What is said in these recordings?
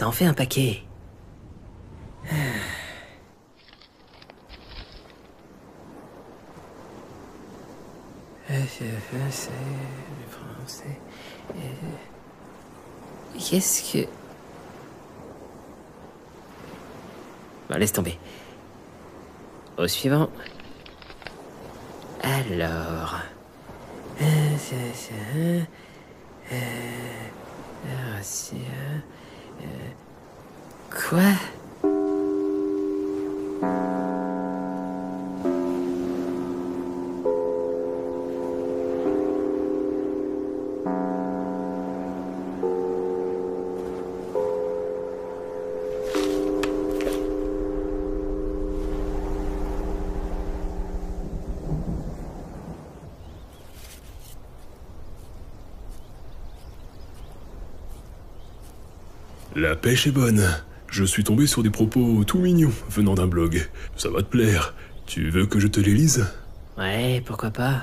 ça en fait un paquet. Qu'est-ce que... Bon, laisse tomber. Au suivant. Alors... Euh, euh, euh, ah, Quoi La pêche est bonne. Je suis tombé sur des propos tout mignons venant d'un blog. Ça va te plaire. Tu veux que je te les lise? Ouais, pourquoi pas.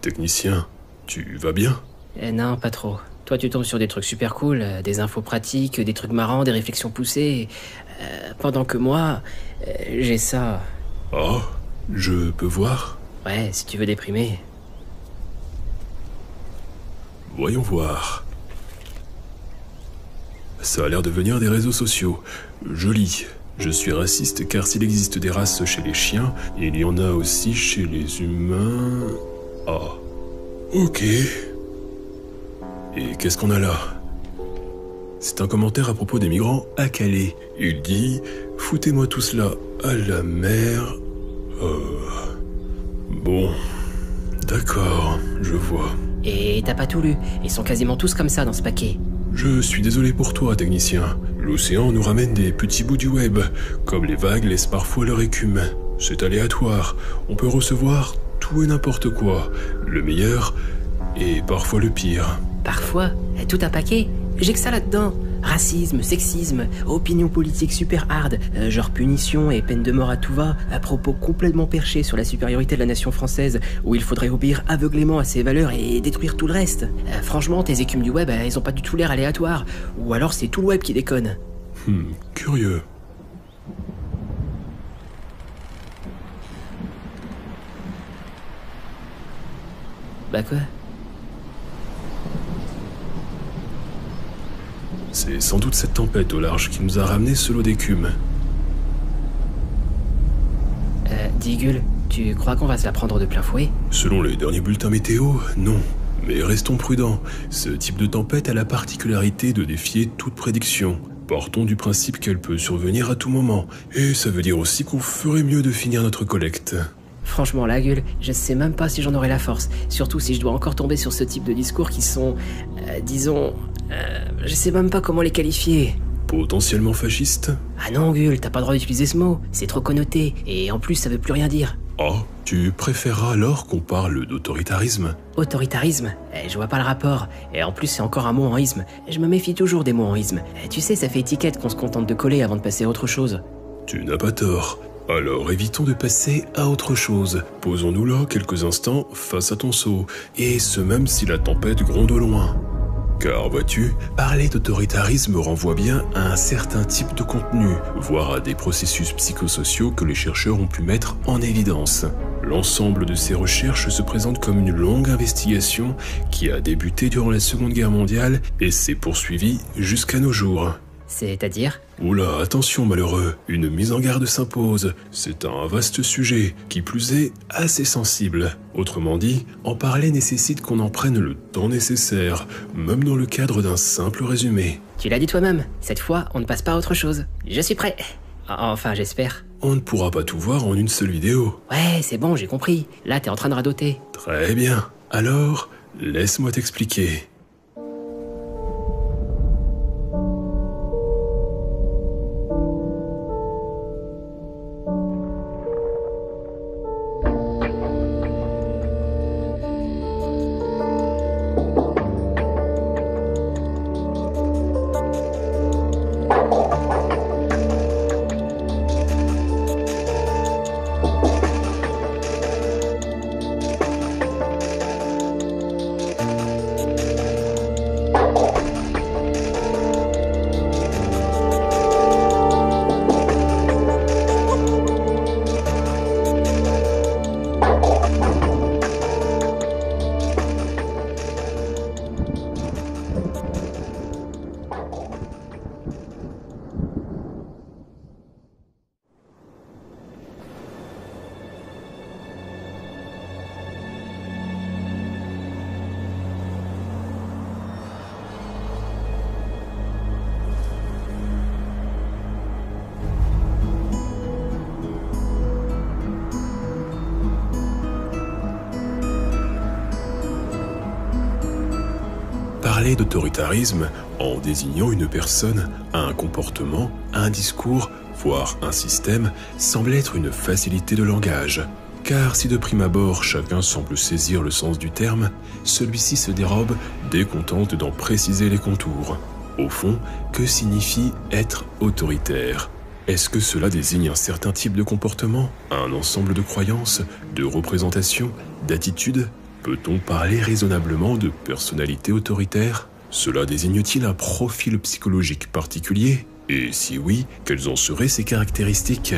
Technicien, tu vas bien? Eh Non, pas trop. Toi, tu tombes sur des trucs super cool, euh, des infos pratiques, des trucs marrants, des réflexions poussées. Euh, pendant que moi, euh, j'ai ça. Oh, je peux voir? Ouais, si tu veux déprimer. Voyons voir. Ça a l'air de venir des réseaux sociaux. Joli. Je suis raciste car s'il existe des races chez les chiens, il y en a aussi chez les humains. Ah. Ok. Et qu'est-ce qu'on a là? C'est un commentaire à propos des migrants à Calais. Il dit Foutez-moi tout cela à la mer. Euh... Bon. D'accord, je vois. Et t'as pas tout lu? Ils sont quasiment tous comme ça dans ce paquet. Je suis désolé pour toi, technicien. L'océan nous ramène des petits bouts du web, comme les vagues laissent parfois leur écume. C'est aléatoire, on peut recevoir tout et n'importe quoi, le meilleur et parfois le pire. Parfois Tout un paquet J'ai que ça là-dedans. Racisme, sexisme, opinion politique super hard, euh, genre punition et peine de mort à tout va, à propos complètement perchés sur la supériorité de la nation française, où il faudrait obéir aveuglément à ses valeurs et détruire tout le reste. Euh, franchement, tes écumes du web, elles ont pas du tout l'air aléatoires. Ou alors c'est tout le web qui déconne. Hmm, curieux. Bah quoi? C'est sans doute cette tempête au large qui nous a ramené ce lot d'écume. Euh, Digul, tu crois qu'on va se la prendre de plein fouet? Selon les derniers bulletins météo, non. Mais restons prudents. Ce type de tempête a la particularité de défier toute prédiction. Partons du principe qu'elle peut survenir à tout moment. Et ça veut dire aussi qu'on ferait mieux de finir notre collecte. Franchement, la gueule, je sais même pas si j'en aurai la force. Surtout si je dois encore tomber sur ce type de discours qui sont, euh, disons, euh, je sais même pas comment les qualifier. Potentiellement fasciste Ah non, Gull, t'as pas le droit d'utiliser ce mot. C'est trop connoté. Et en plus, ça veut plus rien dire. Oh, tu préféreras alors qu'on parle d'autoritarisme Autoritarisme eh, Je vois pas le rapport. Et en plus, c'est encore un mot en isme. Je me méfie toujours des mots en isme. Eh, tu sais, ça fait étiquette qu'on se contente de coller avant de passer à autre chose. Tu n'as pas tort. Alors évitons de passer à autre chose. Posons-nous là quelques instants face à ton seau, et ce même si la tempête gronde au loin. Car vois-tu, parler d'autoritarisme renvoie bien à un certain type de contenu, voire à des processus psychosociaux que les chercheurs ont pu mettre en évidence. L'ensemble de ces recherches se présente comme une longue investigation qui a débuté durant la Seconde Guerre mondiale et s'est poursuivie jusqu'à nos jours. C'est-à-dire Oula, attention malheureux, une mise en garde s'impose. C'est un vaste sujet, qui plus est assez sensible. Autrement dit, en parler nécessite qu'on en prenne le temps nécessaire, même dans le cadre d'un simple résumé. Tu l'as dit toi-même, cette fois on ne passe pas à autre chose. Je suis prêt. Enfin, j'espère. On ne pourra pas tout voir en une seule vidéo. Ouais, c'est bon, j'ai compris. Là, t'es en train de radoter. Très bien. Alors, laisse-moi t'expliquer. D'autoritarisme en désignant une personne, un comportement, un discours, voire un système, semble être une facilité de langage. Car si de prime abord chacun semble saisir le sens du terme, celui-ci se dérobe dès qu'on tente d'en préciser les contours. Au fond, que signifie être autoritaire? Est-ce que cela désigne un certain type de comportement Un ensemble de croyances, de représentations, d'attitudes? Peut-on parler raisonnablement de personnalité autoritaire? Cela désigne-t-il un profil psychologique particulier? Et si oui, quelles en seraient ses caractéristiques?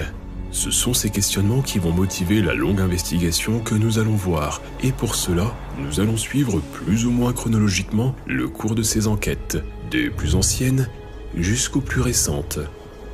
Ce sont ces questionnements qui vont motiver la longue investigation que nous allons voir, et pour cela, nous allons suivre plus ou moins chronologiquement le cours de ces enquêtes, des plus anciennes jusqu'aux plus récentes.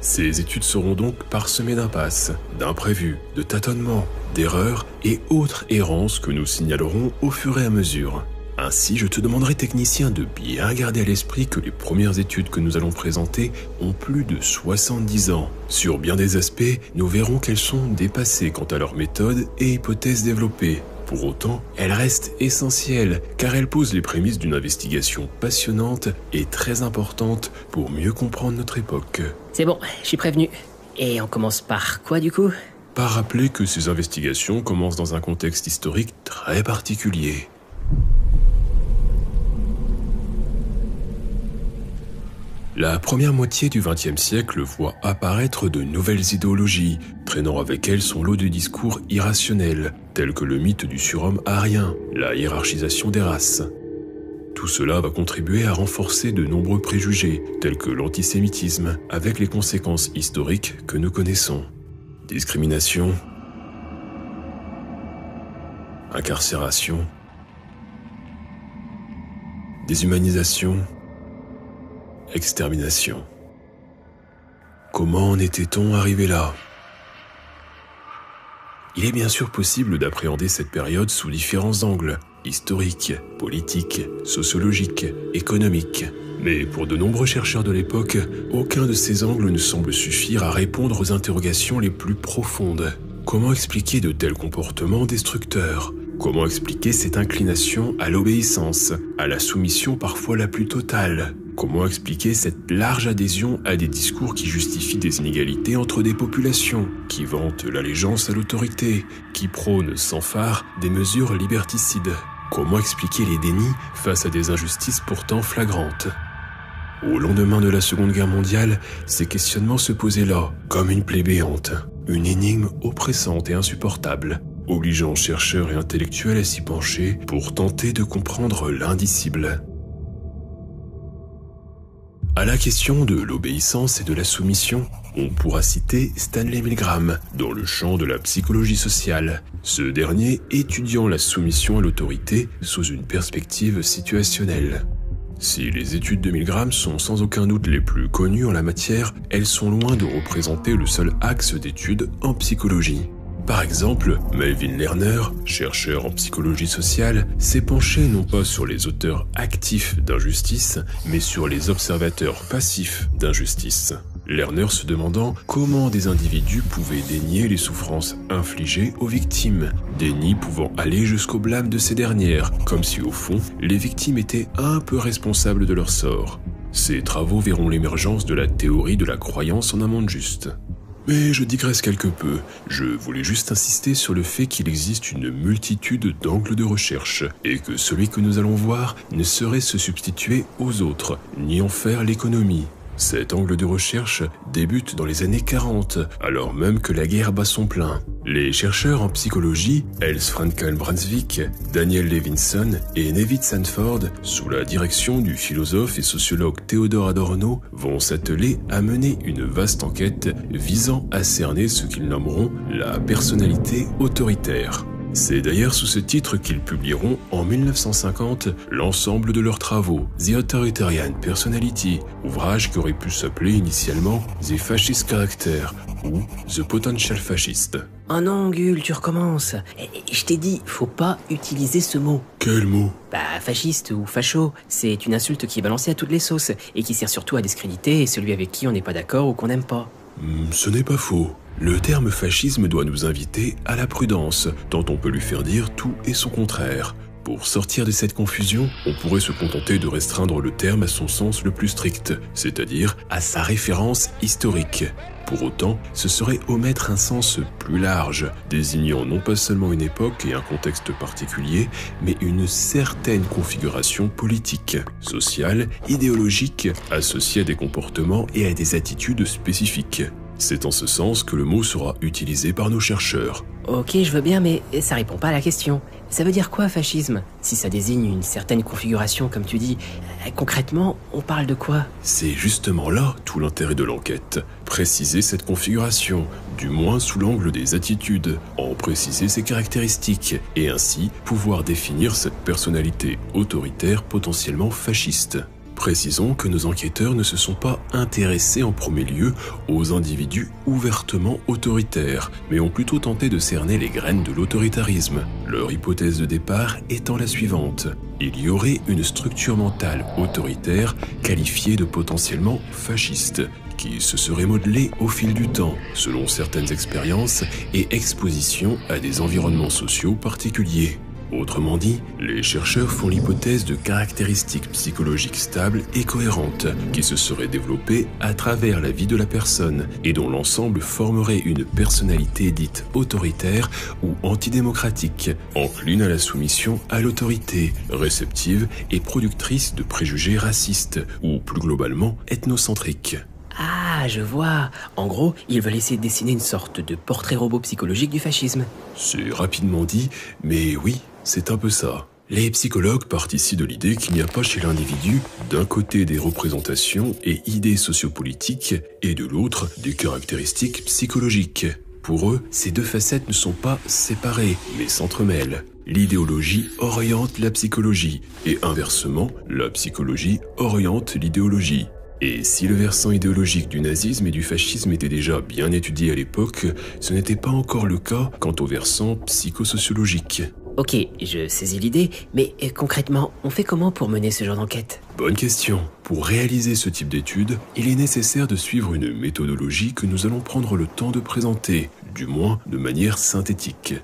Ces études seront donc parsemées d'impasses, d'imprévus, de tâtonnements, d'erreurs et autres errances que nous signalerons au fur et à mesure. Ainsi, je te demanderai technicien de bien garder à l'esprit que les premières études que nous allons présenter ont plus de 70 ans. Sur bien des aspects, nous verrons qu'elles sont dépassées quant à leurs méthodes et hypothèses développées. Pour autant, elles restent essentielles car elles posent les prémices d'une investigation passionnante et très importante pour mieux comprendre notre époque. C'est bon, je suis prévenu. Et on commence par quoi du coup? Par rappeler que ces investigations commencent dans un contexte historique très particulier. La première moitié du XXe siècle voit apparaître de nouvelles idéologies, traînant avec elles son lot de discours irrationnels, tels que le mythe du surhomme arien, la hiérarchisation des races. Tout cela va contribuer à renforcer de nombreux préjugés, tels que l'antisémitisme, avec les conséquences historiques que nous connaissons. Discrimination, incarcération, déshumanisation, extermination. Comment en était-on arrivé là? Il est bien sûr possible d'appréhender cette période sous différents angles, historiques, politiques, sociologiques, économiques. Mais pour de nombreux chercheurs de l'époque, aucun de ces angles ne semble suffire à répondre aux interrogations les plus profondes. Comment expliquer de tels comportements destructeurs? Comment expliquer cette inclination à l'obéissance, à la soumission parfois la plus totale? Comment expliquer cette large adhésion à des discours qui justifient des inégalités entre des populations, qui vantent l'allégeance à l'autorité, qui prônent sans phare des mesures liberticides? Comment expliquer les dénis face à des injustices pourtant flagrantes? Au lendemain de la Seconde Guerre mondiale, ces questionnements se posaient là, comme une plaie une énigme oppressante et insupportable, obligeant chercheurs et intellectuels à s'y pencher pour tenter de comprendre l'indicible. À la question de l'obéissance et de la soumission, on pourra citer Stanley Milgram dans le champ de la psychologie sociale, ce dernier étudiant la soumission à l'autorité sous une perspective situationnelle. Si les études de Milgram sont sans aucun doute les plus connues en la matière, elles sont loin de représenter le seul axe d'étude en psychologie. Par exemple, Melvin Lerner, chercheur en psychologie sociale, s'est penché non pas sur les auteurs actifs d'injustice, mais sur les observateurs passifs d'injustice. Lerner se demandant comment des individus pouvaient dénier les souffrances infligées aux victimes, déni pouvant aller jusqu'au blâme de ces dernières, comme si au fond, les victimes étaient un peu responsables de leur sort. Ces travaux verront l'émergence de la théorie de la croyance en un monde juste. Mais je digresse quelque peu. Je voulais juste insister sur le fait qu'il existe une multitude d'angles de recherche et que celui que nous allons voir ne saurait se substituer aux autres, ni en faire l'économie. Cet angle de recherche débute dans les années 40, alors même que la guerre bat son plein. Les chercheurs en psychologie, Els Frankel Brunswick, Daniel Levinson et Nevit Sanford, sous la direction du philosophe et sociologue Theodore Adorno, vont s'atteler à mener une vaste enquête visant à cerner ce qu'ils nommeront la personnalité autoritaire. C'est d'ailleurs sous ce titre qu'ils publieront en 1950 l'ensemble de leurs travaux, The Authoritarian Personality, ouvrage qui aurait pu s'appeler initialement The Fascist Character ou The Potential Fascist. Oh non, Gull, tu recommences. Je t'ai dit, faut pas utiliser ce mot. Quel mot? Bah, fasciste ou facho, c'est une insulte qui est balancée à toutes les sauces et qui sert surtout à discréditer celui avec qui on n'est pas d'accord ou qu'on n'aime pas. Hmm, ce n'est pas faux. Le terme fascisme doit nous inviter à la prudence, tant on peut lui faire dire tout et son contraire. Pour sortir de cette confusion, on pourrait se contenter de restreindre le terme à son sens le plus strict, c'est-à-dire à sa référence historique. Pour autant, ce serait omettre un sens plus large, désignant non pas seulement une époque et un contexte particulier, mais une certaine configuration politique, sociale, idéologique, associée à des comportements et à des attitudes spécifiques. C'est en ce sens que le mot sera utilisé par nos chercheurs. Ok, je veux bien, mais ça répond pas à la question. Ça veut dire quoi fascisme? Si ça désigne une certaine configuration, comme tu dis, euh, concrètement, on parle de quoi? C'est justement là tout l'intérêt de l'enquête. Préciser cette configuration, du moins sous l'angle des attitudes, en préciser ses caractéristiques, et ainsi pouvoir définir cette personnalité autoritaire potentiellement fasciste. Précisons que nos enquêteurs ne se sont pas intéressés en premier lieu aux individus ouvertement autoritaires, mais ont plutôt tenté de cerner les graines de l'autoritarisme. Leur hypothèse de départ étant la suivante. Il y aurait une structure mentale autoritaire qualifiée de potentiellement fasciste, qui se serait modelée au fil du temps, selon certaines expériences et expositions à des environnements sociaux particuliers. Autrement dit, les chercheurs font l'hypothèse de caractéristiques psychologiques stables et cohérentes qui se seraient développées à travers la vie de la personne et dont l'ensemble formerait une personnalité dite autoritaire ou antidémocratique, encline à la soumission à l'autorité, réceptive et productrice de préjugés racistes ou plus globalement ethnocentriques. Ah, je vois. En gros, ils veulent essayer de dessiner une sorte de portrait robot psychologique du fascisme. C'est rapidement dit, mais oui, c'est un peu ça. Les psychologues partent ici de l'idée qu'il n'y a pas chez l'individu, d'un côté des représentations et idées sociopolitiques, et de l'autre des caractéristiques psychologiques. Pour eux, ces deux facettes ne sont pas séparées, mais s'entremêlent. L'idéologie oriente la psychologie, et inversement, la psychologie oriente l'idéologie. Et si le versant idéologique du nazisme et du fascisme était déjà bien étudié à l'époque, ce n'était pas encore le cas quant au versant psychosociologique. Ok, je saisis l'idée, mais euh, concrètement, on fait comment pour mener ce genre d'enquête? Bonne question. Pour réaliser ce type d'étude, il est nécessaire de suivre une méthodologie que nous allons prendre le temps de présenter, du moins de manière synthétique.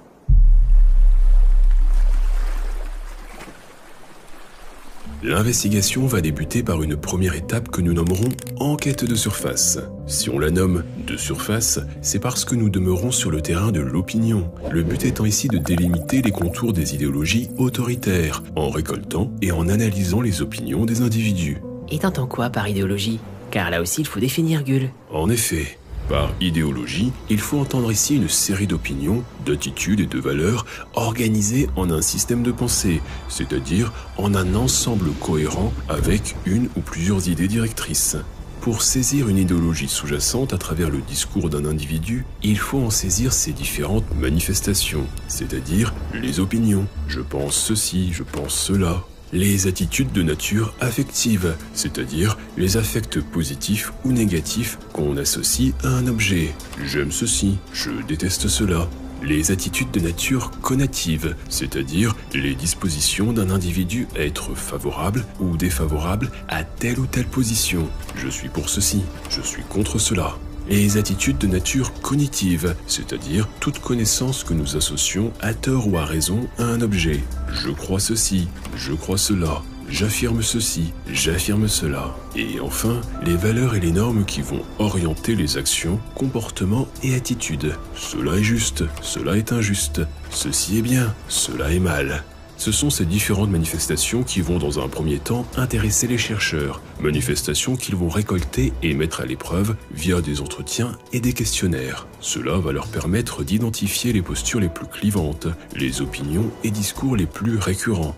L'investigation va débuter par une première étape que nous nommerons enquête de surface. Si on la nomme de surface, c'est parce que nous demeurons sur le terrain de l'opinion, le but étant ici de délimiter les contours des idéologies autoritaires, en récoltant et en analysant les opinions des individus. Et t'entends quoi par idéologie? Car là aussi, il faut définir Gull. En effet, par idéologie, il faut entendre ici une série d'opinions, d'attitudes et de valeurs organisées en un système de pensée, c'est-à-dire en un ensemble cohérent avec une ou plusieurs idées directrices. Pour saisir une idéologie sous-jacente à travers le discours d'un individu, il faut en saisir ses différentes manifestations, c'est-à-dire les opinions. Je pense ceci, je pense cela, les attitudes de nature affective, c'est-à-dire les affects positifs ou négatifs qu'on associe à un objet. J'aime ceci, je déteste cela. Les attitudes de nature connative, c'est-à-dire les dispositions d'un individu à être favorable ou défavorable à telle ou telle position. Je suis pour ceci, je suis contre cela les attitudes de nature cognitive, c'est-à-dire toute connaissance que nous associons à tort ou à raison à un objet. Je crois ceci, je crois cela, j'affirme ceci, j'affirme cela. Et enfin, les valeurs et les normes qui vont orienter les actions, comportements et attitudes. Cela est juste, cela est injuste, ceci est bien, cela est mal. Ce sont ces différentes manifestations qui vont dans un premier temps intéresser les chercheurs, manifestations qu'ils vont récolter et mettre à l'épreuve via des entretiens et des questionnaires. Cela va leur permettre d'identifier les postures les plus clivantes, les opinions et discours les plus récurrents.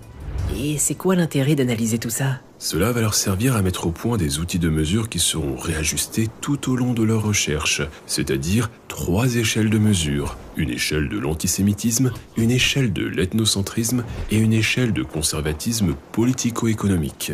Et c'est quoi l'intérêt d'analyser tout ça Cela va leur servir à mettre au point des outils de mesure qui seront réajustés tout au long de leur recherche, c'est-à-dire trois échelles de mesure. Une échelle de l'antisémitisme, une échelle de l'ethnocentrisme et une échelle de conservatisme politico-économique.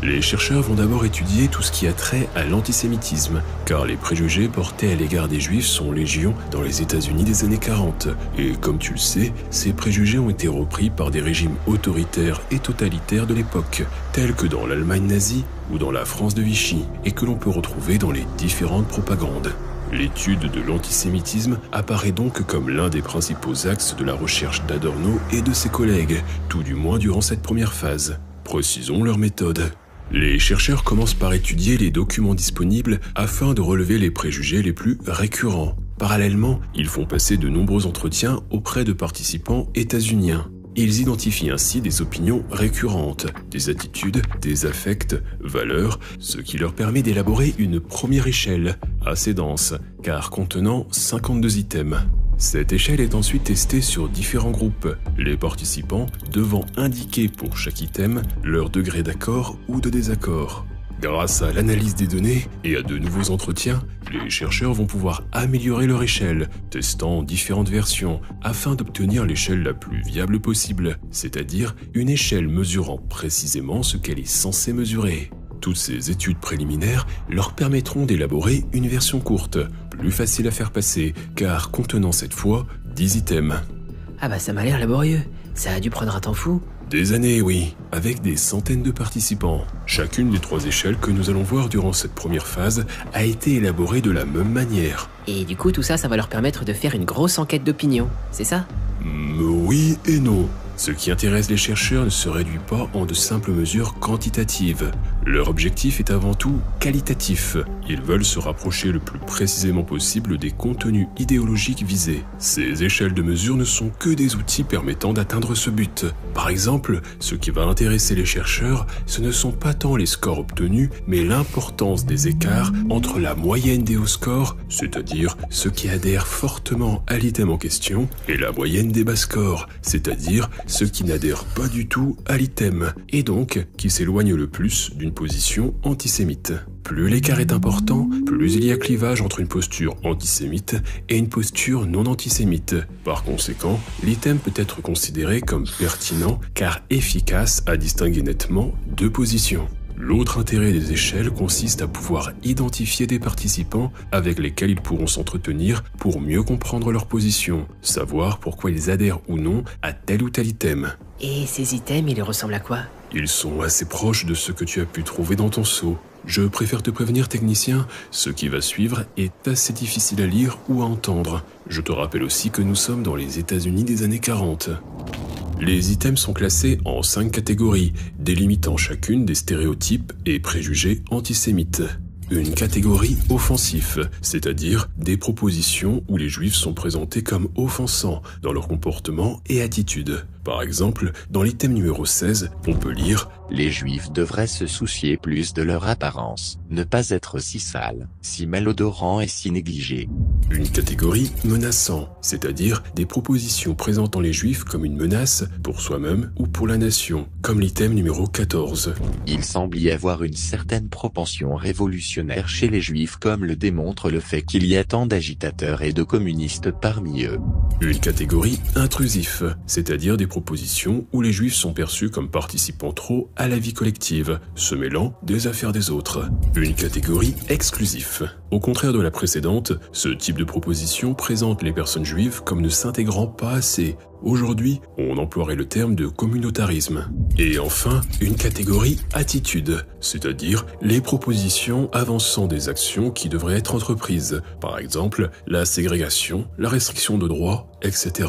Les chercheurs vont d'abord étudier tout ce qui a trait à l'antisémitisme, car les préjugés portés à l'égard des juifs sont légion dans les États-Unis des années 40. Et comme tu le sais, ces préjugés ont été repris par des régimes autoritaires et totalitaires de l'époque, tels que dans l'Allemagne nazie ou dans la France de Vichy, et que l'on peut retrouver dans les différentes propagandes. L'étude de l'antisémitisme apparaît donc comme l'un des principaux axes de la recherche d'Adorno et de ses collègues, tout du moins durant cette première phase. Précisons leur méthode. Les chercheurs commencent par étudier les documents disponibles afin de relever les préjugés les plus récurrents. Parallèlement, ils font passer de nombreux entretiens auprès de participants états-uniens. Ils identifient ainsi des opinions récurrentes, des attitudes, des affects, valeurs, ce qui leur permet d'élaborer une première échelle, assez dense, car contenant 52 items. Cette échelle est ensuite testée sur différents groupes, les participants devant indiquer pour chaque item leur degré d'accord ou de désaccord. Grâce à l'analyse des données et à de nouveaux entretiens, les chercheurs vont pouvoir améliorer leur échelle, testant différentes versions afin d'obtenir l'échelle la plus viable possible, c'est-à-dire une échelle mesurant précisément ce qu'elle est censée mesurer. Toutes ces études préliminaires leur permettront d'élaborer une version courte, plus facile à faire passer, car contenant cette fois 10 items. Ah bah ça m'a l'air laborieux. Ça a dû prendre un temps fou. Des années, oui, avec des centaines de participants. Chacune des trois échelles que nous allons voir durant cette première phase a été élaborée de la même manière. Et du coup, tout ça, ça va leur permettre de faire une grosse enquête d'opinion, c'est ça? Mm, Oui et non. Ce qui intéresse les chercheurs ne se réduit pas en de simples mesures quantitatives. Leur objectif est avant tout qualitatif. Ils veulent se rapprocher le plus précisément possible des contenus idéologiques visés. Ces échelles de mesure ne sont que des outils permettant d'atteindre ce but. Par exemple, ce qui va intéresser les chercheurs, ce ne sont pas tant les scores obtenus, mais l'importance des écarts entre la moyenne des hauts scores, c'est-à-dire ceux qui adhèrent fortement à l'item en question, et la moyenne des bas scores, c'est-à-dire ceux qui n'adhèrent pas du tout à l'item, et donc qui s'éloignent le plus d'une position antisémite. Plus l'écart est important, plus il y a clivage entre une posture antisémite et une posture non antisémite. Par conséquent, l'item peut être considéré comme pertinent car efficace à distinguer nettement deux positions. L'autre intérêt des échelles consiste à pouvoir identifier des participants avec lesquels ils pourront s'entretenir pour mieux comprendre leur position, savoir pourquoi ils adhèrent ou non à tel ou tel item. Et ces items, ils ressemblent à quoi? Ils sont assez proches de ce que tu as pu trouver dans ton seau. Je préfère te prévenir, technicien, ce qui va suivre est assez difficile à lire ou à entendre. Je te rappelle aussi que nous sommes dans les États-Unis des années 40. Les items sont classés en cinq catégories, délimitant chacune des stéréotypes et préjugés antisémites. Une catégorie offensif, c'est-à-dire des propositions où les juifs sont présentés comme offensants dans leur comportement et attitude. Par exemple, dans l'item numéro 16, on peut lire Les juifs devraient se soucier plus de leur apparence, ne pas être si sales, si malodorants et si négligés. une catégorie menaçant, c'est-à-dire des propositions présentant les juifs comme une menace pour soi-même ou pour la nation, comme l'item numéro 14. Il semble y avoir une certaine propension révolutionnaire chez les juifs comme le démontre le fait qu'il y a tant d'agitateurs et de communistes parmi eux. Une catégorie intrusif, c'est-à-dire des propositions où les juifs sont perçus comme participant trop à la vie collective, se mêlant des affaires des autres. Une catégorie exclusif. Au contraire de la précédente, ce type de proposition présente les personnes juives comme ne s'intégrant pas assez. Aujourd'hui, on emploierait le terme de communautarisme. Et enfin, une catégorie attitude, c'est-à-dire les propositions avançant des actions qui devraient être entreprises, par exemple la ségrégation, la restriction de droits, etc.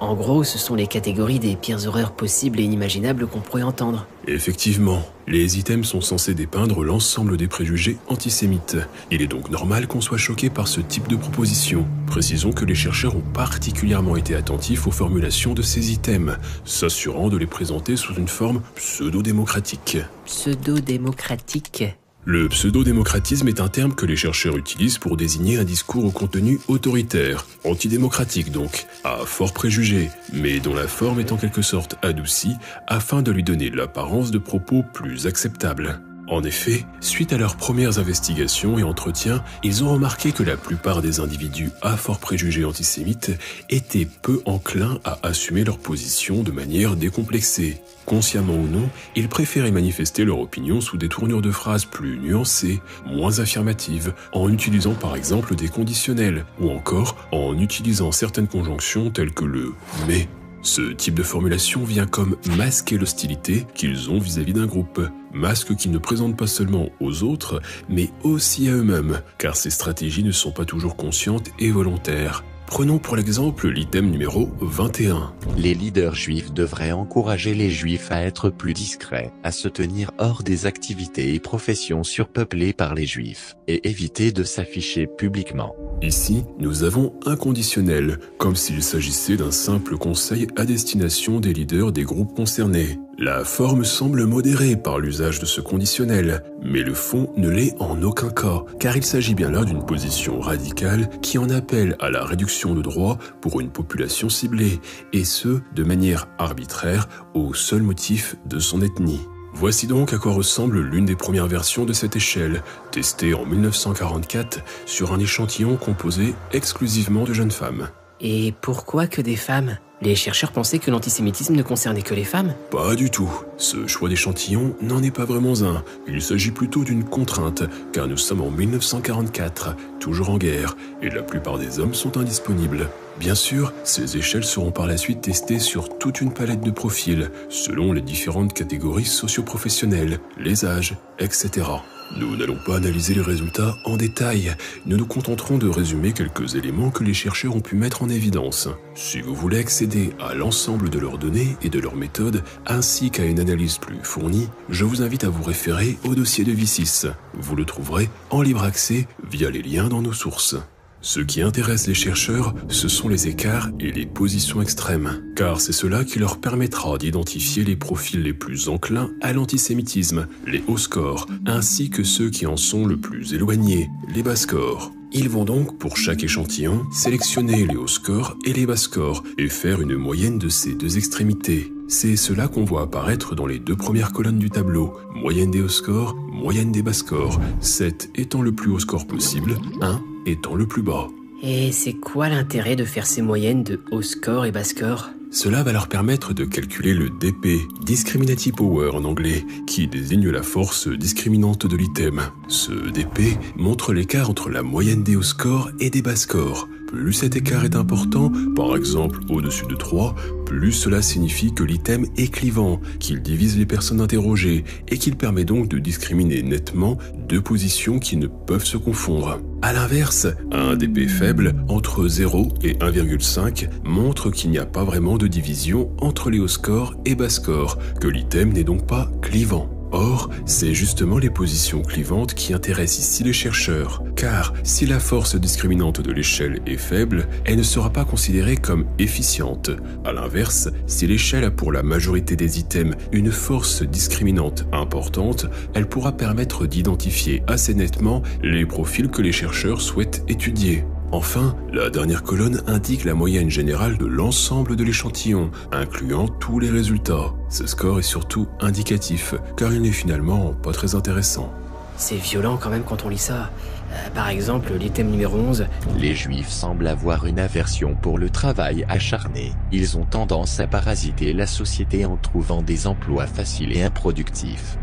En gros, ce sont les catégories des pires horreurs possibles et inimaginables qu'on pourrait entendre. Effectivement, les items sont censés dépeindre l'ensemble des préjugés antisémites. Il est donc normal qu'on soit choqué par ce type de proposition. Précisons que les chercheurs ont particulièrement été attentifs aux formulations de ces items, s'assurant de les présenter sous une forme pseudo-démocratique. Pseudo-démocratique. Le pseudo-démocratisme est un terme que les chercheurs utilisent pour désigner un discours au contenu autoritaire, antidémocratique donc, à fort préjugé, mais dont la forme est en quelque sorte adoucie afin de lui donner l'apparence de propos plus acceptables. En effet, suite à leurs premières investigations et entretiens, ils ont remarqué que la plupart des individus à fort préjugés antisémites étaient peu enclins à assumer leur position de manière décomplexée. Consciemment ou non, ils préféraient manifester leur opinion sous des tournures de phrases plus nuancées, moins affirmatives, en utilisant par exemple des conditionnels, ou encore en utilisant certaines conjonctions telles que le mais Ce type de formulation vient comme masquer l'hostilité qu'ils ont vis-à-vis d'un groupe. Masque qu'ils ne présentent pas seulement aux autres, mais aussi à eux-mêmes, car ces stratégies ne sont pas toujours conscientes et volontaires. Prenons pour l'exemple l'item numéro 21. Les leaders juifs devraient encourager les juifs à être plus discrets, à se tenir hors des activités et professions surpeuplées par les juifs, et éviter de s'afficher publiquement. Ici, nous avons un conditionnel, comme s'il s'agissait d'un simple conseil à destination des leaders des groupes concernés. La forme semble modérée par l'usage de ce conditionnel, mais le fond ne l'est en aucun cas, car il s'agit bien là d'une position radicale qui en appelle à la réduction de droits pour une population ciblée, et ce, de manière arbitraire, au seul motif de son ethnie. Voici donc à quoi ressemble l'une des premières versions de cette échelle, testée en 1944 sur un échantillon composé exclusivement de jeunes femmes. Et pourquoi que des femmes? Les chercheurs pensaient que l'antisémitisme ne concernait que les femmes Pas du tout. Ce choix d'échantillon n'en est pas vraiment un. Il s'agit plutôt d'une contrainte, car nous sommes en 1944, toujours en guerre, et la plupart des hommes sont indisponibles. Bien sûr, ces échelles seront par la suite testées sur toute une palette de profils, selon les différentes catégories socioprofessionnelles, les âges, etc. Nous n'allons pas analyser les résultats en détail, nous nous contenterons de résumer quelques éléments que les chercheurs ont pu mettre en évidence. Si vous voulez accéder à l'ensemble de leurs données et de leurs méthodes, ainsi qu'à une analyse plus fournie, je vous invite à vous référer au dossier de V6. Vous le trouverez en libre accès via les liens dans nos sources. Ce qui intéresse les chercheurs, ce sont les écarts et les positions extrêmes, car c'est cela qui leur permettra d'identifier les profils les plus enclins à l'antisémitisme, les hauts scores, ainsi que ceux qui en sont le plus éloignés, les bas scores. Ils vont donc, pour chaque échantillon, sélectionner les hauts scores et les bas scores et faire une moyenne de ces deux extrémités. C'est cela qu'on voit apparaître dans les deux premières colonnes du tableau. Moyenne des hauts scores, moyenne des bas scores. 7 étant le plus haut score possible, 1 étant le plus bas. Et c'est quoi l'intérêt de faire ces moyennes de haut score et bas score? Cela va leur permettre de calculer le DP, Discriminative Power en anglais, qui désigne la force discriminante de l'item. Ce DP montre l'écart entre la moyenne des hauts scores et des bas scores. Plus cet écart est important, par exemple au-dessus de 3, plus cela signifie que l'item est clivant, qu'il divise les personnes interrogées et qu'il permet donc de discriminer nettement deux positions qui ne peuvent se confondre. A l'inverse, un DP faible, entre 0 et 1,5, montre qu'il n'y a pas vraiment de division entre les hauts scores et bas scores, que l'item n'est donc pas clivant. Or, c'est justement les positions clivantes qui intéressent ici les chercheurs, car si la force discriminante de l'échelle est faible, elle ne sera pas considérée comme efficiente. A l'inverse, si l'échelle a pour la majorité des items une force discriminante importante, elle pourra permettre d'identifier assez nettement les profils que les chercheurs souhaitent étudier. Enfin, la dernière colonne indique la moyenne générale de l'ensemble de l'échantillon, incluant tous les résultats. Ce score est surtout indicatif, car il n'est finalement pas très intéressant. C'est violent quand même quand on lit ça. Euh, par exemple, l'item numéro 11. Les juifs semblent avoir une aversion pour le travail acharné. Ils ont tendance à parasiter la société en trouvant des emplois faciles et improductifs.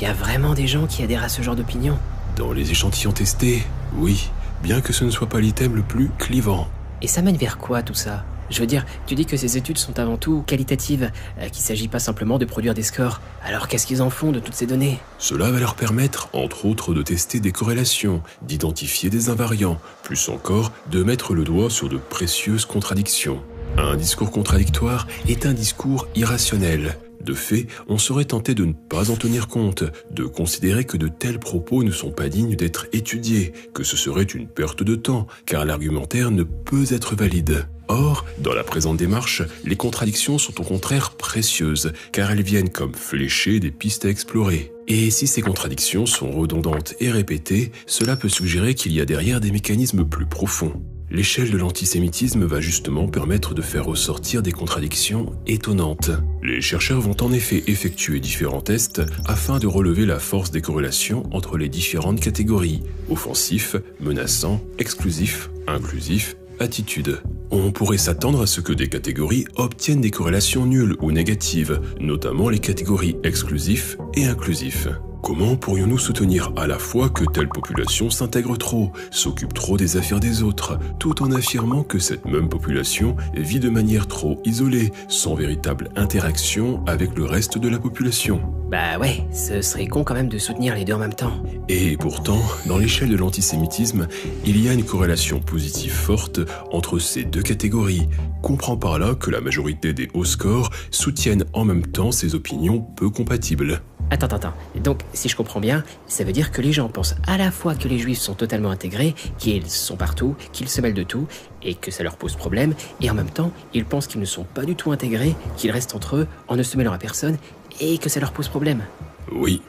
Y a vraiment des gens qui adhèrent à ce genre d'opinion? Dans les échantillons testés, oui, bien que ce ne soit pas l'item le plus clivant. Et ça mène vers quoi tout ça? Je veux dire, tu dis que ces études sont avant tout qualitatives, euh, qu'il s'agit pas simplement de produire des scores. Alors qu'est-ce qu'ils en font de toutes ces données? Cela va leur permettre, entre autres, de tester des corrélations, d'identifier des invariants, plus encore, de mettre le doigt sur de précieuses contradictions. Un discours contradictoire est un discours irrationnel. De fait, on serait tenté de ne pas en tenir compte, de considérer que de tels propos ne sont pas dignes d'être étudiés, que ce serait une perte de temps, car l'argumentaire ne peut être valide. Or, dans la présente démarche, les contradictions sont au contraire précieuses, car elles viennent comme flécher des pistes à explorer. Et si ces contradictions sont redondantes et répétées, cela peut suggérer qu'il y a derrière des mécanismes plus profonds. L'échelle de l'antisémitisme va justement permettre de faire ressortir des contradictions étonnantes. Les chercheurs vont en effet effectuer différents tests afin de relever la force des corrélations entre les différentes catégories offensif, menaçant, exclusif, inclusif, attitude. On pourrait s'attendre à ce que des catégories obtiennent des corrélations nulles ou négatives, notamment les catégories exclusif et inclusif. Comment pourrions-nous soutenir à la fois que telle population s'intègre trop, s'occupe trop des affaires des autres, tout en affirmant que cette même population vit de manière trop isolée, sans véritable interaction avec le reste de la population? Bah ouais, ce serait con quand même de soutenir les deux en même temps. Et pourtant, dans l'échelle de l'antisémitisme, il y a une corrélation positive forte entre ces deux catégories. Comprend par là que la majorité des hauts scores soutiennent en même temps ces opinions peu compatibles. Attends, attends, attends. Donc, si je comprends bien, ça veut dire que les gens pensent à la fois que les juifs sont totalement intégrés, qu'ils sont partout, qu'ils se mêlent de tout, et que ça leur pose problème, et en même temps, ils pensent qu'ils ne sont pas du tout intégrés, qu'ils restent entre eux en ne se mêlant à personne, et que ça leur pose problème. Oui,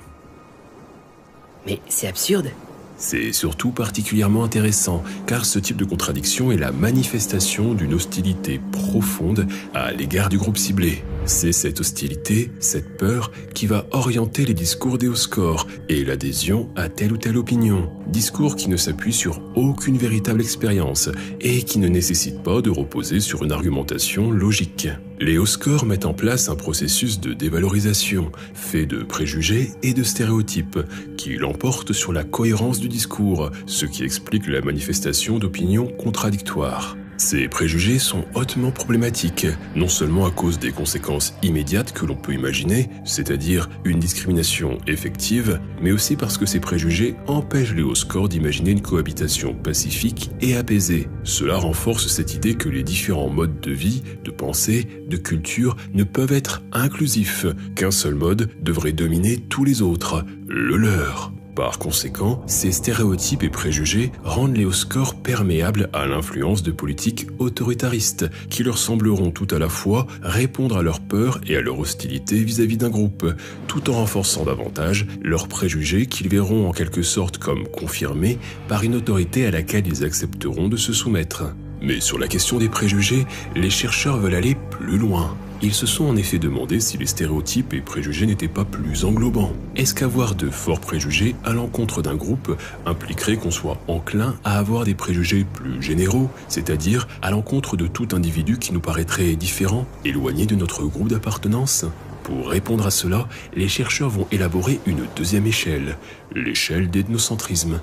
Mais c'est absurde. C'est surtout particulièrement intéressant, car ce type de contradiction est la manifestation d'une hostilité profonde à l'égard du groupe ciblé. C'est cette hostilité, cette peur, qui va orienter les discours des hauts scores et l'adhésion à telle ou telle opinion. Discours qui ne s'appuient sur aucune véritable expérience et qui ne nécessitent pas de reposer sur une argumentation logique. Les hauts mettent en place un processus de dévalorisation, fait de préjugés et de stéréotypes, qui l'emporte sur la cohérence du discours, ce qui explique la manifestation d'opinions contradictoires. Ces préjugés sont hautement problématiques, non seulement à cause des conséquences immédiates que l'on peut imaginer, c'est-à-dire une discrimination effective, mais aussi parce que ces préjugés empêchent les hauts scores d'imaginer une cohabitation pacifique et apaisée. Cela renforce cette idée que les différents modes de vie, de pensée, de culture ne peuvent être inclusifs, qu'un seul mode devrait dominer tous les autres, le leur. Par conséquent, ces stéréotypes et préjugés rendent les hauts scores perméables à l'influence de politiques autoritaristes, qui leur sembleront tout à la fois répondre à leur peur et à leur hostilité vis-à-vis d'un groupe, tout en renforçant davantage leurs préjugés qu'ils verront en quelque sorte comme confirmés par une autorité à laquelle ils accepteront de se soumettre. Mais sur la question des préjugés, les chercheurs veulent aller plus loin. Ils se sont en effet demandé si les stéréotypes et préjugés n'étaient pas plus englobants. Est-ce qu'avoir de forts préjugés à l'encontre d'un groupe impliquerait qu'on soit enclin à avoir des préjugés plus généraux, c'est-à-dire à, l'encontre de tout individu qui nous paraîtrait différent, éloigné de notre groupe d'appartenance? Pour répondre à cela, les chercheurs vont élaborer une deuxième échelle, l'échelle d'ethnocentrisme.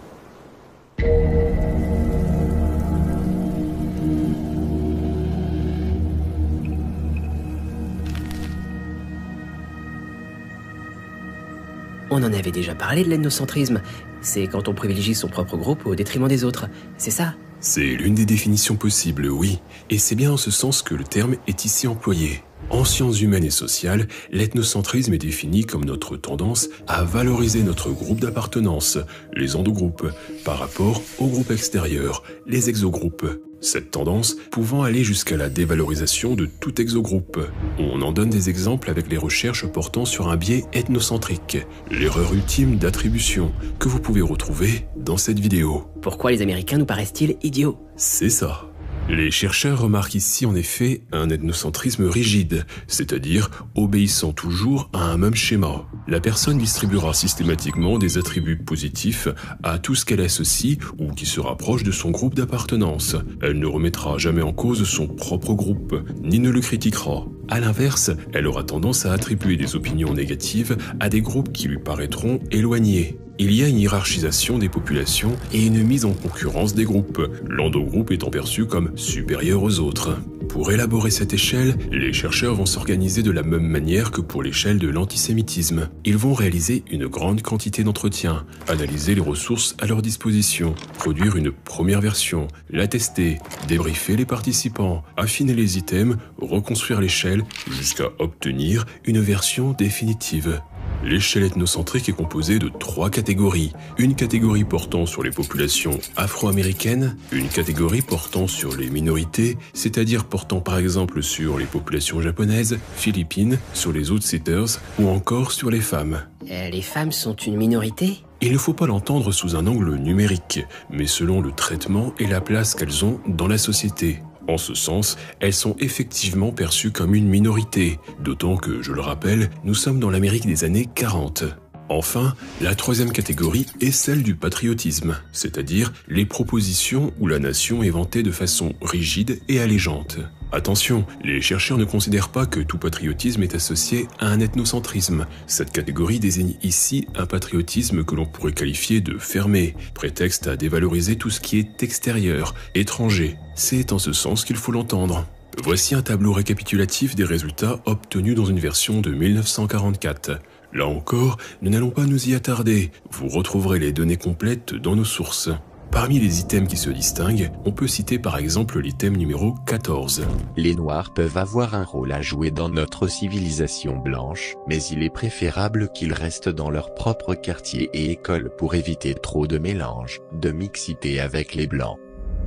On en avait déjà parlé de l'ethnocentrisme. C'est quand on privilégie son propre groupe au détriment des autres. C'est ça C'est l'une des définitions possibles, oui, et c'est bien en ce sens que le terme est ici employé. En sciences humaines et sociales, l'ethnocentrisme est défini comme notre tendance à valoriser notre groupe d'appartenance, les endogroupes, par rapport aux groupes extérieurs, les exogroupes. Cette tendance pouvant aller jusqu'à la dévalorisation de tout exogroupe. On en donne des exemples avec les recherches portant sur un biais ethnocentrique, l'erreur ultime d'attribution, que vous pouvez retrouver dans cette vidéo. Pourquoi les Américains nous paraissent-ils idiots? C'est ça. Les chercheurs remarquent ici en effet un ethnocentrisme rigide, c'est-à-dire obéissant toujours à un même schéma. La personne distribuera systématiquement des attributs positifs à tout ce qu'elle associe ou qui se rapproche de son groupe d'appartenance. Elle ne remettra jamais en cause son propre groupe, ni ne le critiquera. À l'inverse, elle aura tendance à attribuer des opinions négatives à des groupes qui lui paraîtront éloignés. Il y a une hiérarchisation des populations et une mise en concurrence des groupes, l'endogroupe étant perçu comme supérieur aux autres. Pour élaborer cette échelle, les chercheurs vont s'organiser de la même manière que pour l'échelle de l'antisémitisme. Ils vont réaliser une grande quantité d'entretiens, analyser les ressources à leur disposition, produire une première version, la tester, débriefer les participants, affiner les items, reconstruire l'échelle jusqu'à obtenir une version définitive. L'échelle ethnocentrique est composée de trois catégories. Une catégorie portant sur les populations afro-américaines, une catégorie portant sur les minorités, c'est-à-dire portant par exemple sur les populations japonaises, philippines, sur les outsiders ou encore sur les femmes. Euh, Les femmes sont une minorité? Il ne faut pas l'entendre sous un angle numérique, mais selon le traitement et la place qu'elles ont dans la société. En ce sens, elles sont effectivement perçues comme une minorité, d'autant que, je le rappelle, nous sommes dans l'Amérique des années 40. Enfin, la troisième catégorie est celle du patriotisme, c'est-à-dire les propositions où la nation est vantée de façon rigide et allégeante. Attention, les chercheurs ne considèrent pas que tout patriotisme est associé à un ethnocentrisme. Cette catégorie désigne ici un patriotisme que l'on pourrait qualifier de fermé, prétexte à dévaloriser tout ce qui est extérieur, étranger. C'est en ce sens qu'il faut l'entendre. Voici un tableau récapitulatif des résultats obtenus dans une version de 1944. Là encore, nous n'allons pas nous y attarder, vous retrouverez les données complètes dans nos sources. Parmi les items qui se distinguent, on peut citer par exemple l'item numéro 14. Les Noirs peuvent avoir un rôle à jouer dans notre civilisation blanche, mais il est préférable qu'ils restent dans leur propre quartier et école pour éviter trop de mélange, de mixité avec les Blancs.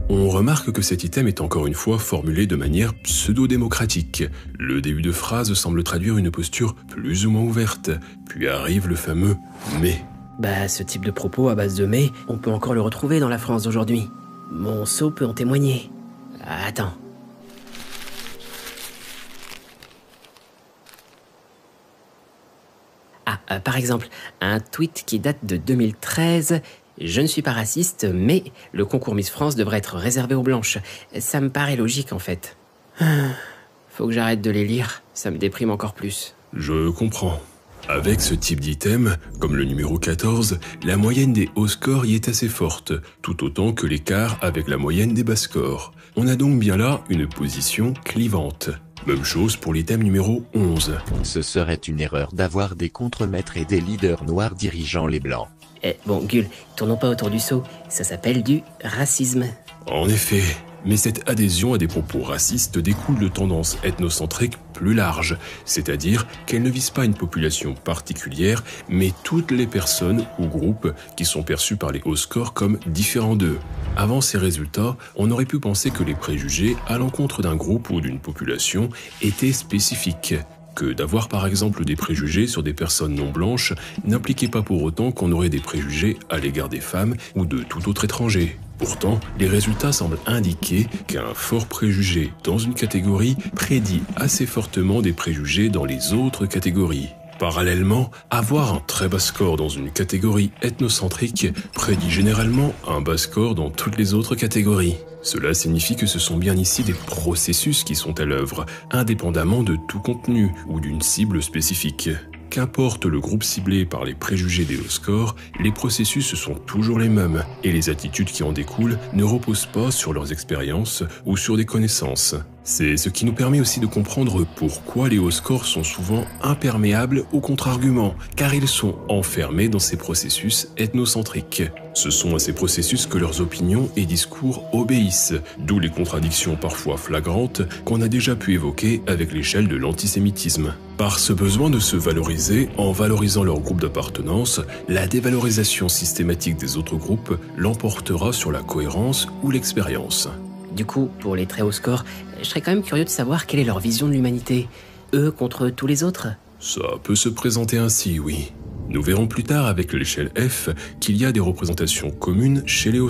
On remarque que cet item est encore une fois formulé de manière pseudo-démocratique. Le début de phrase semble traduire une posture plus ou moins ouverte, puis arrive le fameux mais. Bah, ce type de propos à base de mais, on peut encore le retrouver dans la France d'aujourd'hui. Mon sceau peut en témoigner. Attends. Ah, euh, par exemple, un tweet qui date de 2013 je ne suis pas raciste, mais le concours Miss France devrait être réservé aux blanches. Ça me paraît logique en fait. Faut que j'arrête de les lire, ça me déprime encore plus. Je comprends. Avec ce type d'item, comme le numéro 14, la moyenne des hauts scores y est assez forte, tout autant que l'écart avec la moyenne des bas scores. On a donc bien là une position clivante. Même chose pour l'item numéro 11. Ce serait une erreur d'avoir des contremaîtres et des leaders noirs dirigeant les blancs. Eh, bon, Gull, tournons pas autour du seau, ça s'appelle du racisme. En effet, mais cette adhésion à des propos racistes découle de tendances ethnocentriques plus larges, c'est-à-dire qu'elle ne vise pas une population particulière, mais toutes les personnes ou groupes qui sont perçus par les hauts scores comme différents d'eux. Avant ces résultats, on aurait pu penser que les préjugés à l'encontre d'un groupe ou d'une population étaient spécifiques que d'avoir par exemple des préjugés sur des personnes non blanches n'impliquait pas pour autant qu'on aurait des préjugés à l'égard des femmes ou de tout autre étranger. Pourtant, les résultats semblent indiquer qu'un fort préjugé dans une catégorie prédit assez fortement des préjugés dans les autres catégories. Parallèlement, avoir un très bas score dans une catégorie ethnocentrique prédit généralement un bas score dans toutes les autres catégories. Cela signifie que ce sont bien ici des processus qui sont à l'œuvre, indépendamment de tout contenu ou d'une cible spécifique. Qu'importe le groupe ciblé par les préjugés des hauts scores, les processus sont toujours les mêmes, et les attitudes qui en découlent ne reposent pas sur leurs expériences ou sur des connaissances. C'est ce qui nous permet aussi de comprendre pourquoi les hauts scores sont souvent imperméables aux contre-arguments, car ils sont enfermés dans ces processus ethnocentriques. Ce sont à ces processus que leurs opinions et discours obéissent, d'où les contradictions parfois flagrantes qu'on a déjà pu évoquer avec l'échelle de l'antisémitisme. Par ce besoin de se valoriser en valorisant leur groupe d'appartenance, la dévalorisation systématique des autres groupes l'emportera sur la cohérence ou l'expérience. Du coup, pour les très hauts scores, je serais quand même curieux de savoir quelle est leur vision de l'humanité. Eux contre tous les autres? Ça peut se présenter ainsi, oui. Nous verrons plus tard avec l'échelle F qu'il y a des représentations communes chez les hauts.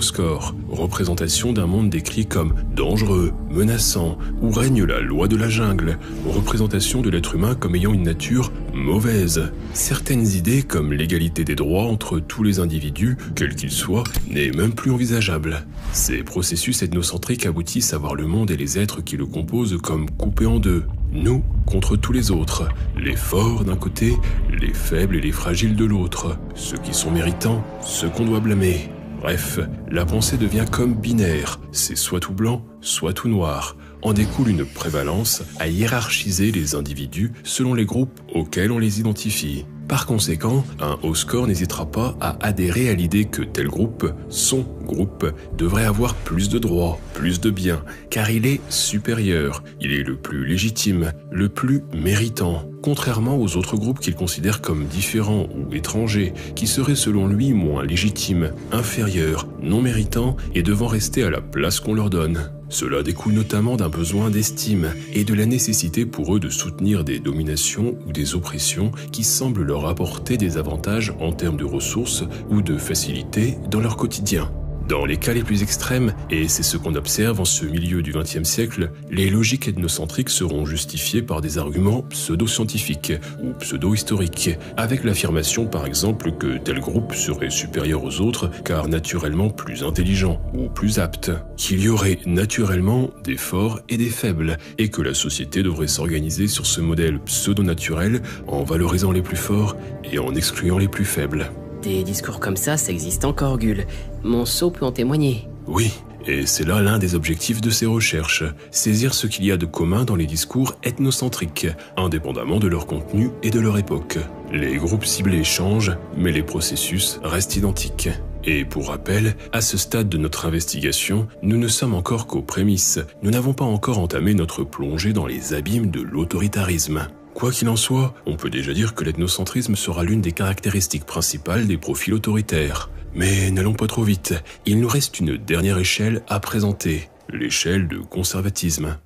Représentation d'un monde décrit comme dangereux, menaçant, où règne la loi de la jungle. Représentation de l'être humain comme ayant une nature mauvaise. Certaines idées comme l'égalité des droits entre tous les individus, quels qu'ils soient, n'est même plus envisageable. Ces processus ethnocentriques aboutissent à voir le monde et les êtres qui le composent comme coupés en deux. Nous contre tous les autres, les forts d'un côté, les faibles et les fragiles de l'autre, ceux qui sont méritants, ceux qu'on doit blâmer. Bref, la pensée devient comme binaire, c'est soit tout blanc, soit tout noir. En découle une prévalence à hiérarchiser les individus selon les groupes auxquels on les identifie. Par conséquent, un haut score n'hésitera pas à adhérer à l'idée que tel groupe, son groupe, devrait avoir plus de droits, plus de biens, car il est supérieur, il est le plus légitime, le plus méritant, contrairement aux autres groupes qu'il considère comme différents ou étrangers, qui seraient selon lui moins légitimes, inférieurs, non méritants et devant rester à la place qu'on leur donne. Cela découle notamment d'un besoin d'estime et de la nécessité pour eux de soutenir des dominations ou des oppressions qui semblent leur apporter des avantages en termes de ressources ou de facilité dans leur quotidien. Dans les cas les plus extrêmes, et c'est ce qu'on observe en ce milieu du XXe siècle, les logiques ethnocentriques seront justifiées par des arguments pseudo-scientifiques ou pseudo-historiques, avec l'affirmation par exemple que tel groupe serait supérieur aux autres car naturellement plus intelligent ou plus apte, qu'il y aurait naturellement des forts et des faibles, et que la société devrait s'organiser sur ce modèle pseudo-naturel en valorisant les plus forts et en excluant les plus faibles. Des discours comme ça, ça existe encore, Gull. Monceau peut en témoigner. Oui, et c'est là l'un des objectifs de ces recherches, saisir ce qu'il y a de commun dans les discours ethnocentriques, indépendamment de leur contenu et de leur époque. Les groupes ciblés changent, mais les processus restent identiques. Et pour rappel, à ce stade de notre investigation, nous ne sommes encore qu'aux prémices, nous n'avons pas encore entamé notre plongée dans les abîmes de l'autoritarisme. Quoi qu'il en soit, on peut déjà dire que l'ethnocentrisme sera l'une des caractéristiques principales des profils autoritaires. Mais n'allons pas trop vite, il nous reste une dernière échelle à présenter, l'échelle de conservatisme.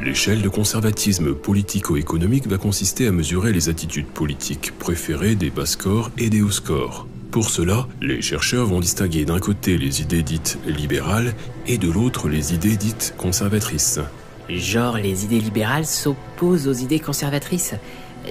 L'échelle de conservatisme politico-économique va consister à mesurer les attitudes politiques préférées des bas scores et des hauts scores. Pour cela, les chercheurs vont distinguer d'un côté les idées dites libérales et de l'autre les idées dites conservatrices. Genre les idées libérales s'opposent aux idées conservatrices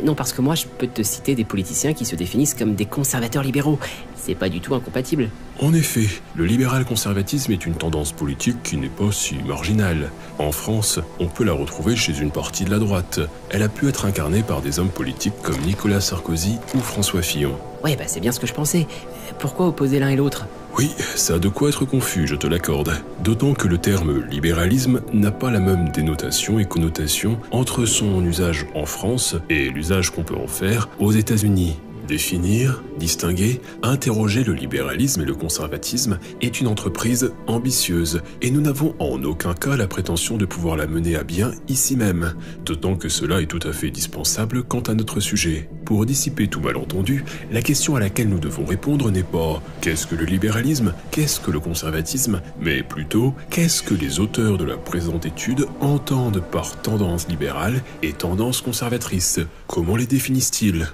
Non parce que moi je peux te citer des politiciens qui se définissent comme des conservateurs libéraux. C'est pas du tout incompatible. En effet, le libéral-conservatisme est une tendance politique qui n'est pas si marginale. En France, on peut la retrouver chez une partie de la droite. Elle a pu être incarnée par des hommes politiques comme Nicolas Sarkozy ou François Fillon. Ouais, bah c'est bien ce que je pensais. Pourquoi opposer l'un et l'autre? Oui, ça a de quoi être confus, je te l'accorde. D'autant que le terme libéralisme n'a pas la même dénotation et connotation entre son usage en France et l'usage qu'on peut en faire aux États-Unis. Définir, distinguer, interroger le libéralisme et le conservatisme est une entreprise ambitieuse et nous n'avons en aucun cas la prétention de pouvoir la mener à bien ici même, d'autant que cela est tout à fait dispensable quant à notre sujet. Pour dissiper tout malentendu, la question à laquelle nous devons répondre n'est pas qu'est-ce que le libéralisme, qu'est-ce que le conservatisme, mais plutôt qu'est-ce que les auteurs de la présente étude entendent par tendance libérale et tendance conservatrice, comment les définissent-ils?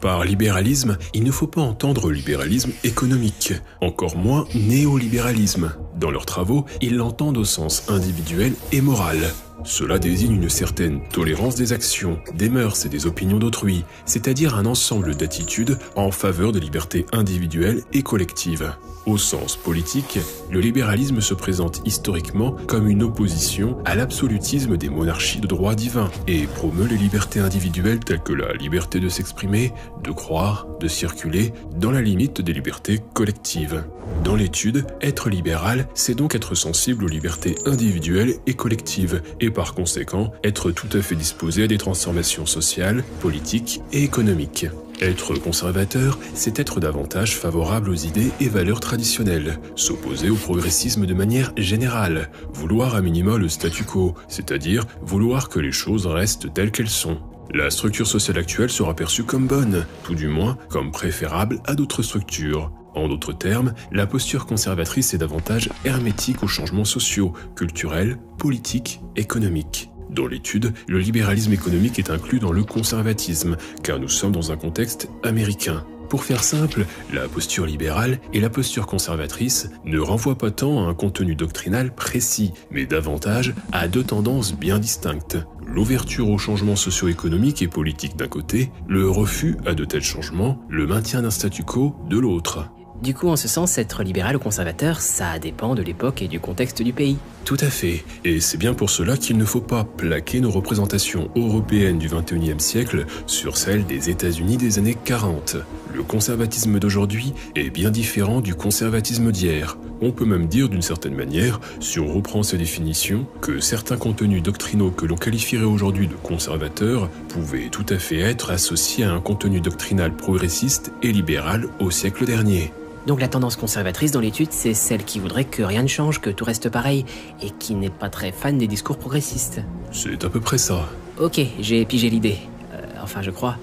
Par libéralisme, il ne faut pas entendre libéralisme économique, encore moins néolibéralisme. Dans leurs travaux, ils l'entendent au sens individuel et moral. Cela désigne une certaine tolérance des actions, des mœurs et des opinions d'autrui, c'est-à-dire un ensemble d'attitudes en faveur des libertés individuelles et collectives. Au sens politique, le libéralisme se présente historiquement comme une opposition à l'absolutisme des monarchies de droit divin et promeut les libertés individuelles telles que la liberté de s'exprimer, de croire, de circuler, dans la limite des libertés collectives. Dans l'étude, être libéral, c'est donc être sensible aux libertés individuelles et collectives, et par conséquent être tout à fait disposé à des transformations sociales, politiques et économiques. Être conservateur, c'est être davantage favorable aux idées et valeurs traditionnelles, s'opposer au progressisme de manière générale, vouloir à minima le statu quo, c'est-à-dire vouloir que les choses restent telles qu'elles sont. La structure sociale actuelle sera perçue comme bonne, tout du moins comme préférable à d'autres structures. En d'autres termes, la posture conservatrice est davantage hermétique aux changements sociaux, culturels, politiques, économiques. Dans l'étude, le libéralisme économique est inclus dans le conservatisme, car nous sommes dans un contexte américain. Pour faire simple, la posture libérale et la posture conservatrice ne renvoient pas tant à un contenu doctrinal précis, mais davantage à deux tendances bien distinctes. L'ouverture aux changements socio-économiques et politiques d'un côté, le refus à de tels changements, le maintien d'un statu quo de l'autre. Du coup, en ce sens, être libéral ou conservateur, ça dépend de l'époque et du contexte du pays. Tout à fait. Et c'est bien pour cela qu'il ne faut pas plaquer nos représentations européennes du 21e siècle sur celles des États-Unis des années 40. Le conservatisme d'aujourd'hui est bien différent du conservatisme d'hier. On peut même dire d'une certaine manière, si on reprend ces définitions, que certains contenus doctrinaux que l'on qualifierait aujourd'hui de conservateurs pouvaient tout à fait être associés à un contenu doctrinal progressiste et libéral au siècle dernier. Donc la tendance conservatrice dans l'étude, c'est celle qui voudrait que rien ne change, que tout reste pareil, et qui n'est pas très fan des discours progressistes. C'est à peu près ça. Ok, j'ai pigé l'idée. Euh, enfin, je crois.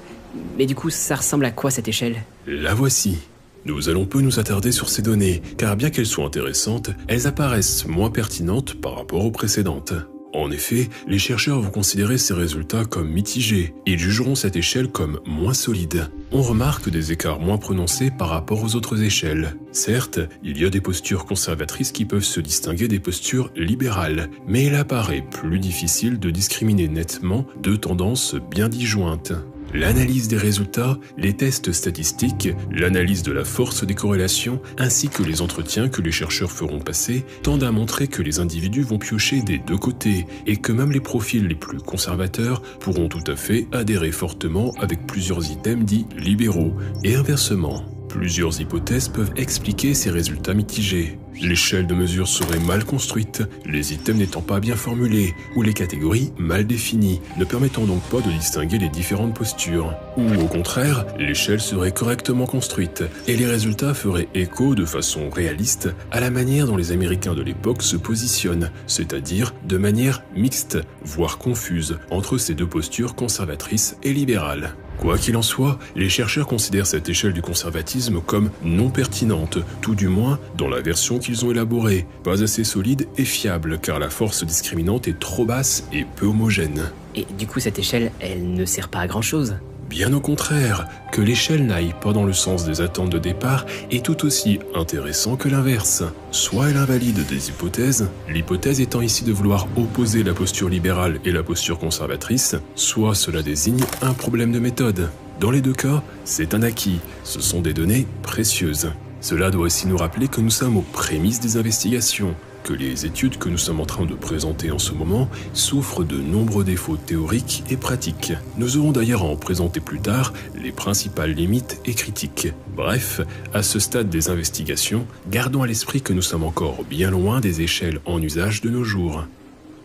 Mais du coup, ça ressemble à quoi cette échelle? La voici. Nous allons peu nous attarder sur ces données, car bien qu'elles soient intéressantes, elles apparaissent moins pertinentes par rapport aux précédentes. En effet, les chercheurs vont considérer ces résultats comme mitigés. Ils jugeront cette échelle comme moins solide. On remarque des écarts moins prononcés par rapport aux autres échelles. Certes, il y a des postures conservatrices qui peuvent se distinguer des postures libérales, mais il apparaît plus difficile de discriminer nettement deux tendances bien disjointes. L'analyse des résultats, les tests statistiques, l'analyse de la force des corrélations, ainsi que les entretiens que les chercheurs feront passer, tendent à montrer que les individus vont piocher des deux côtés et que même les profils les plus conservateurs pourront tout à fait adhérer fortement avec plusieurs items dits libéraux, et inversement. Plusieurs hypothèses peuvent expliquer ces résultats mitigés. L'échelle de mesure serait mal construite, les items n'étant pas bien formulés, ou les catégories mal définies, ne permettant donc pas de distinguer les différentes postures. Ou au contraire, l'échelle serait correctement construite, et les résultats feraient écho de façon réaliste à la manière dont les Américains de l'époque se positionnent, c'est-à-dire de manière mixte, voire confuse, entre ces deux postures conservatrices et libérales. Quoi qu'il en soit, les chercheurs considèrent cette échelle du conservatisme comme non pertinente, tout du moins dans la version qu'ils ont élaborée, pas assez solide et fiable car la force discriminante est trop basse et peu homogène. Et du coup, cette échelle, elle ne sert pas à grand chose. Bien au contraire, que l'échelle n'aille pas dans le sens des attentes de départ est tout aussi intéressant que l'inverse. Soit elle invalide des hypothèses, l'hypothèse étant ici de vouloir opposer la posture libérale et la posture conservatrice, soit cela désigne un problème de méthode. Dans les deux cas, c'est un acquis, ce sont des données précieuses. Cela doit aussi nous rappeler que nous sommes aux prémices des investigations, que les études que nous sommes en train de présenter en ce moment souffrent de nombreux défauts théoriques et pratiques. Nous aurons d'ailleurs à en présenter plus tard les principales limites et critiques. Bref, à ce stade des investigations, gardons à l'esprit que nous sommes encore bien loin des échelles en usage de nos jours.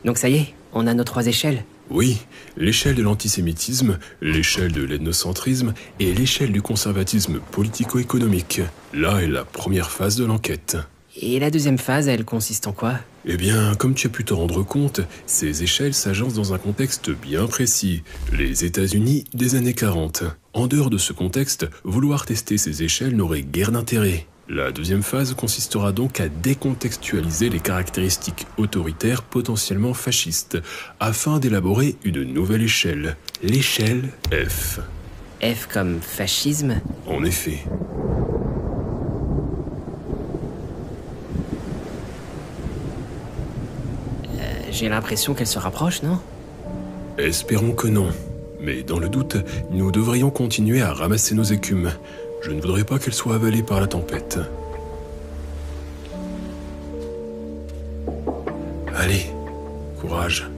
Donc ça y est, on a nos trois échelles oui, l'échelle de l'antisémitisme, l'échelle de l'ethnocentrisme et l'échelle du conservatisme politico-économique. Là est la première phase de l'enquête. Et la deuxième phase, elle consiste en quoi? Eh bien, comme tu as pu te rendre compte, ces échelles s'agencent dans un contexte bien précis, les États-Unis des années 40. En dehors de ce contexte, vouloir tester ces échelles n'aurait guère d'intérêt. La deuxième phase consistera donc à décontextualiser les caractéristiques autoritaires potentiellement fascistes, afin d'élaborer une nouvelle échelle, l'échelle F. F comme fascisme En effet. J'ai l'impression qu'elle se rapproche, non? Espérons que non. Mais dans le doute, nous devrions continuer à ramasser nos écumes. Je ne voudrais pas qu'elles soient avalées par la tempête. Allez, courage.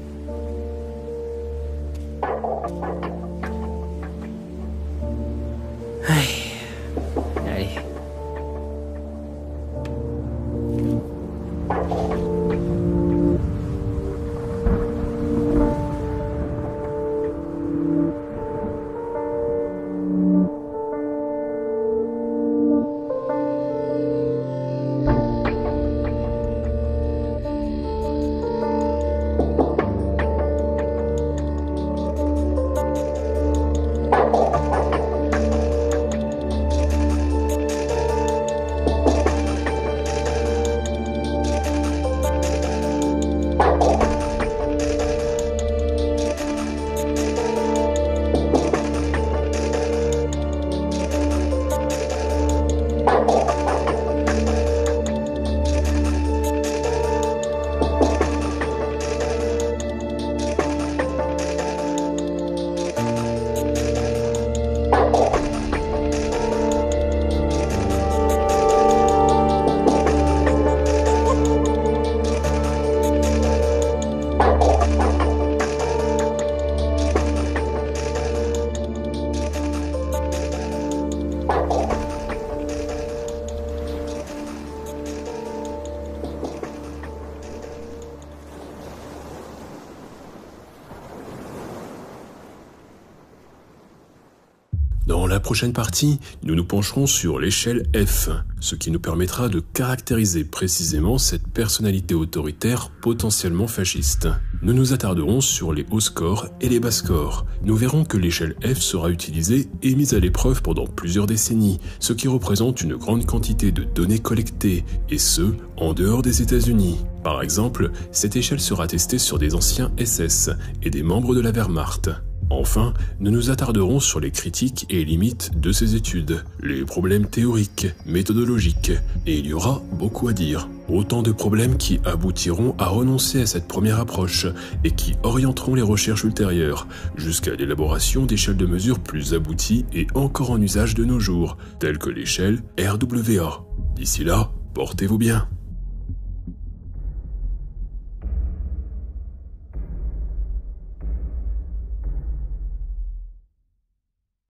Prochaine partie, nous nous pencherons sur l'échelle F, ce qui nous permettra de caractériser précisément cette personnalité autoritaire potentiellement fasciste. Nous nous attarderons sur les hauts scores et les bas scores. Nous verrons que l'échelle F sera utilisée et mise à l'épreuve pendant plusieurs décennies, ce qui représente une grande quantité de données collectées, et ce, en dehors des États-Unis. Par exemple, cette échelle sera testée sur des anciens SS et des membres de la Wehrmacht. Enfin, nous nous attarderons sur les critiques et limites de ces études, les problèmes théoriques, méthodologiques, et il y aura beaucoup à dire. Autant de problèmes qui aboutiront à renoncer à cette première approche et qui orienteront les recherches ultérieures jusqu'à l'élaboration d'échelles de mesure plus abouties et encore en usage de nos jours, telles que l'échelle RWA. D'ici là, portez-vous bien.